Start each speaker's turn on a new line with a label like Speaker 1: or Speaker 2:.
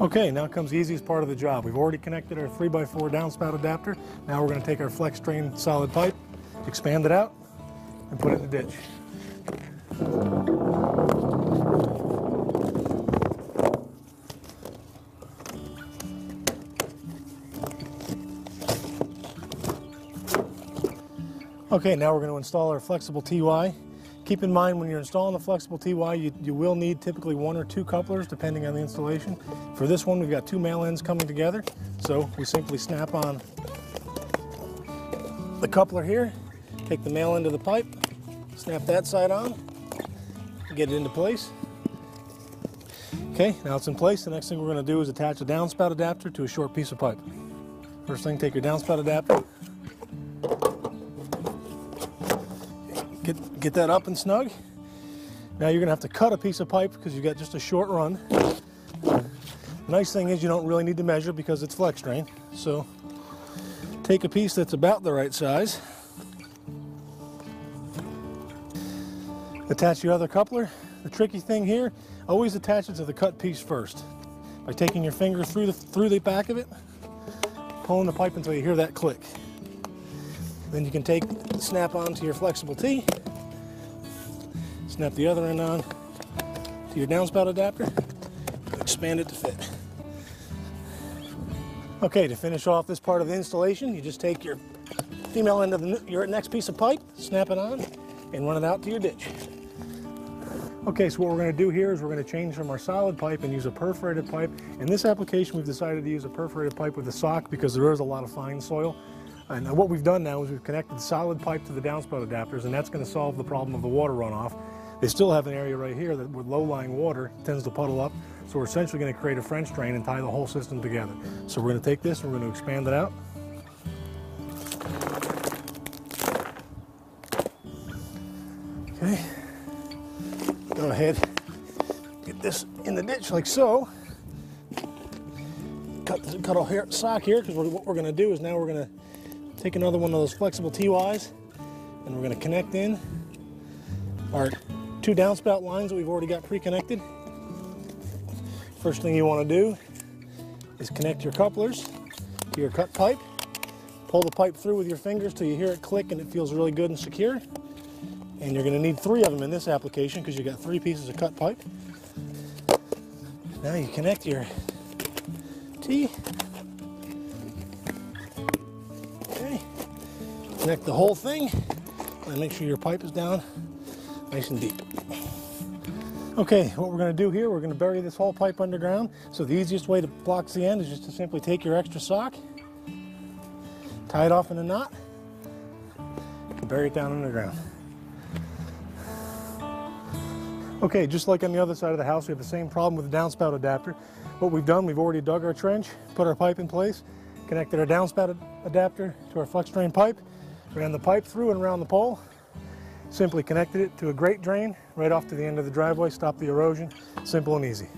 Speaker 1: Okay, now comes the easiest part of the job. We've already connected our 3x4 downspout adapter. Now we're going to take our flex drain solid pipe, expand it out, and put it in the ditch. Okay, now we're going to install our flexible TY. Keep in mind when you're installing the flexible TY, you, you will need typically one or two couplers depending on the installation. For this one, we've got two male ends coming together. So we simply snap on the coupler here, take the male end of the pipe, snap that side on, get it into place. Okay, now it's in place. The next thing we're going to do is attach a downspout adapter to a short piece of pipe. First thing, take your downspout adapter, Get, that up and snug. Now you're gonna have to cut a piece of pipe because you've got just a short run. The nice thing is you don't really need to measure because it's flex drain. So take a piece that's about the right size. Attach your other coupler. The tricky thing here, always attach it to the cut piece first. By taking your finger through the, through the back of it, pulling the pipe until you hear that click. Then you can take snap on to your flexible T, snap the other end on to your downspout adapter, expand it to fit. Okay, to finish off this part of the installation, you just take your female end of the, your next piece of pipe, snap it on, and run it out to your ditch. Okay, so what we're going to do here is we're going to change from our solid pipe and use a perforated pipe. In this application, we've decided to use a perforated pipe with a sock because there is a lot of fine soil. And what we've done now is we've connected solid pipe to the downspout adapters, and that's going to solve the problem of the water runoff. They still have an area right here that with low-lying water tends to puddle up, so we're essentially going to create a French drain and tie the whole system together. So we're going to take this and we're going to expand it out. Okay, go ahead, get this in the ditch like so. Cut, cut a hair, sock here because what we're going to do is now we're going to take another one of those flexible TYs and we're going to connect in our two downspout lines that we've already got pre-connected. First thing you want to do is connect your couplers to your cut pipe. Pull the pipe through with your fingers till you hear it click and it feels really good and secure. And you're going to need three of them in this application because you've got three pieces of cut pipe. Now you connect your T Okay. Connect the whole thing and make sure your pipe is down nice and deep. Okay, what we're going to do here, we're going to bury this whole pipe underground. So the easiest way to block the end is just to simply take your extra sock, tie it off in a knot, and bury it down underground. Okay, just like on the other side of the house, we have the same problem with the downspout adapter. What we've done, we've already dug our trench, put our pipe in place, connected our downspout adapter to our flex drain pipe, Ran the pipe through and around the pole. Simply connected it to a grate drain right off to the end of the driveway, stop the erosion. Simple and easy.